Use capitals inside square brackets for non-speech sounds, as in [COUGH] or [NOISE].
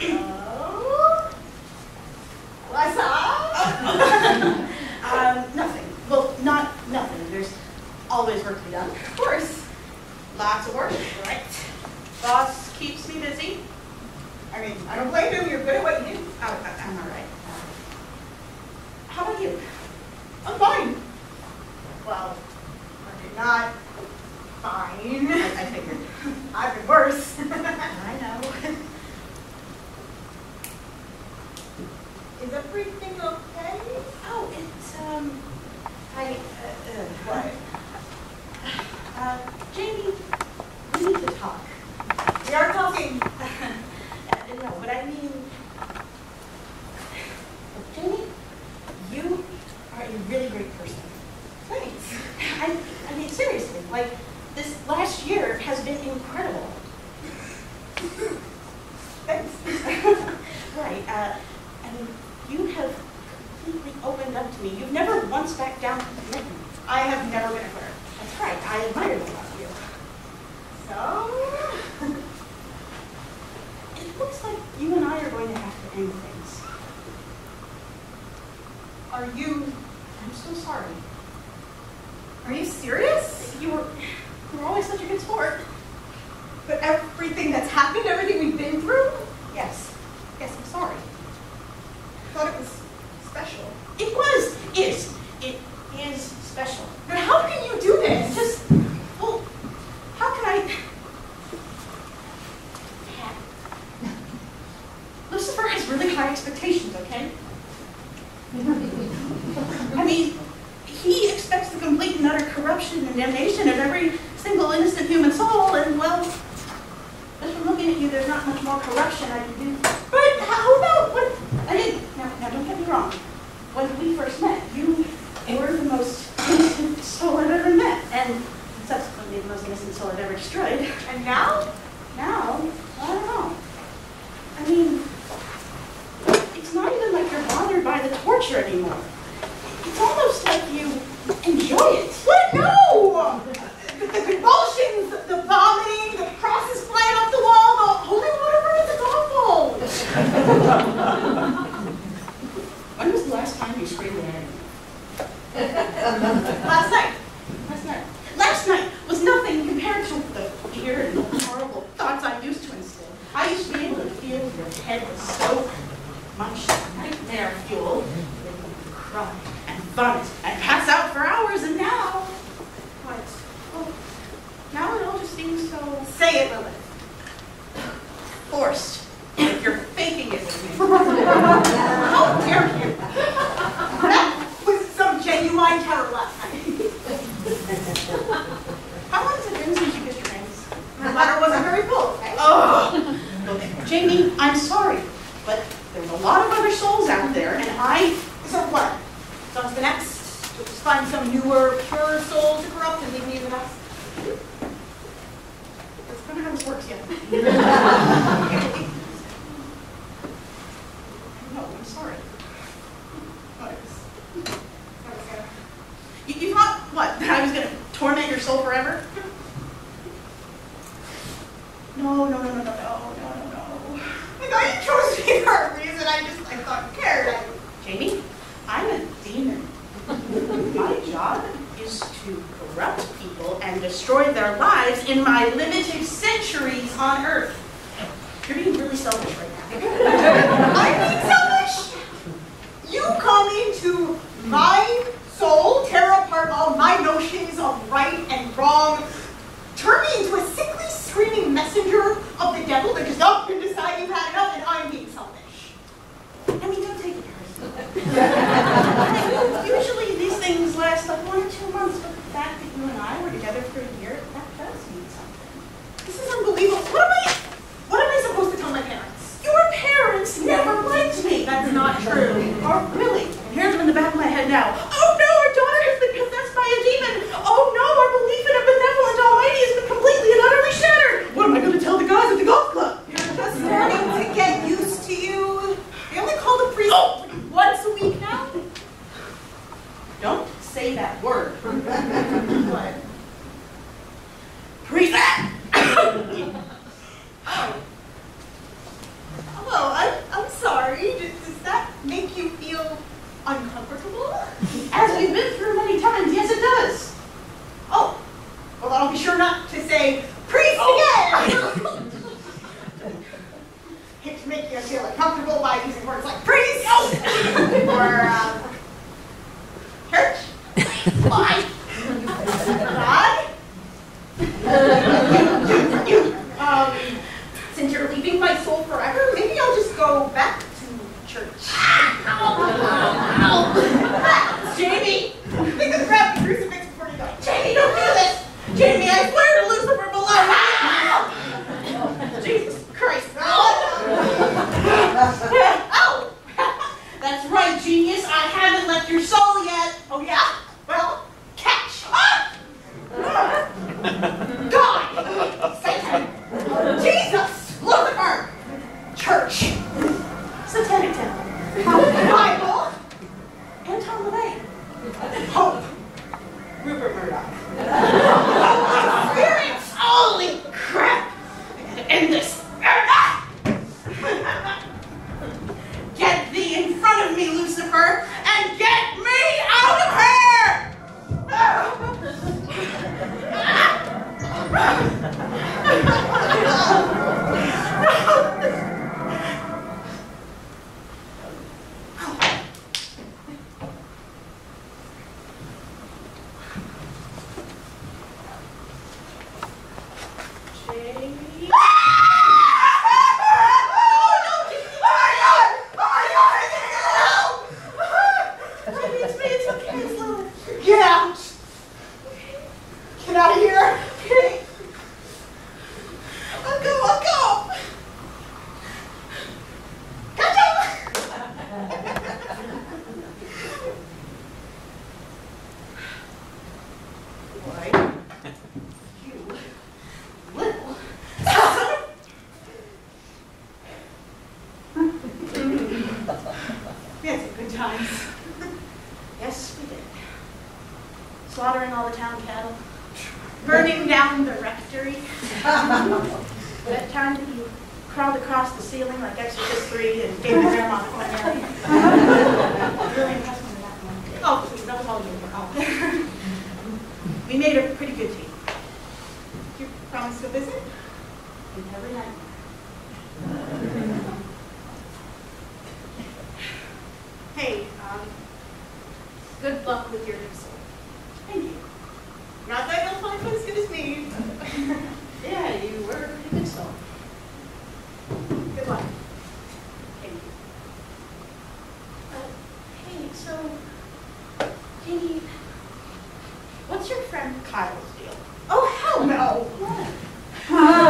oh. What's up? um, nothing. Well, not nothing. There's always work to be done. Of course. Lots of work. Right. Boss keeps me busy. I mean, I don't blame him. You're good at what you do. Oh, I'm all right. How about you? I'm fine. Well, I'm not fine. I, I figured. [LAUGHS] I've been worse. [LAUGHS] Is everything okay? Oh, it's, um, I, uh, uh, What? uh, Jamie, we need to talk. We are talking. [LAUGHS] Uh, no, but I mean, Jamie, you are a really great person. Thanks. I, I mean, seriously, like, this last year has been incredible. Thanks. Right, uh, I mean, you have completely opened up to me. You've never once backed down from commitment. I have never been a quitter. That's right, I admire that about you. So, [LAUGHS] It looks like you and I are going to have to end things. are you, I'm so sorry. are you serious? You were, you were always such a good sport. But everything that's happened, everything we've been through, Yes, yes, I'm sorry. I thought it was. Is, it is special. But how can you do this? just, well, how can I? [LAUGHS] Lucifer has really high expectations, okay? I mean, he expects the complete and utter corruption and damnation of every single innocent human soul, and well, just from looking at you, there's not much more corruption I can do. But how about what? I didn't. Now, now, don't get me wrong. When we first met, you were the most innocent soul I've ever met, and subsequently the most innocent soul I've ever destroyed. And now? Now, I don't know. I mean, it's not even like you're bothered by the torture anymore. It's almost like you enjoy it. What? No! The, [LAUGHS] the convulsions, the vomiting, the crosses flying off the wall, the holy water burns, it's awful. When was the last time you screamed at anyone? Last night. Last night. Last night was nothing compared to the fear and the horrible thoughts I used to instill. I used to be able to feel your head was so much nightmare fuel that you could cry and vomit and pass out for hours, and now, What? well, now it all just seems so Say it, Lilith. Forced. Like you're faking it with me. How dare you? That was some genuine terror last night. How long has it been since you kissed your rings? My letter wasn't very full, okay? Oh, Jamie, I'm sorry, but there's a lot of other souls out there, and I, So what? So what's the next? Just find some newer, pure soul to corrupt and leave me in the dust? this works yet. no, I'm sorry. You, you thought, what, that I was going to torment your soul forever? No, no, no, no, no, no, no, no. Like, you chose me for a reason. I just, I thought, cared. Jamie, I'm a demon. my job is to corrupt people and destroy their lives in my limited on Earth. You're being really selfish right now. [LAUGHS] I'm being selfish. You come into my soul, tear apart all my notions of right and wrong, turn me into a sickly, screaming messenger of the devil that just up and decide you've had enough and I'm being selfish. I mean, don't take it [LAUGHS] personally. Usually these things last like one or two months, but the fact that you and I were together for a year, full parameter. So turn it down. Get out! Town Cattle, burning down the rectory. that time that you crawled across the ceiling like Exorcist 3 and gave the grandma a corner. really impressed with that one. Oh, please, that was all you were out we made a pretty good team. Did you promise to visit? We never know.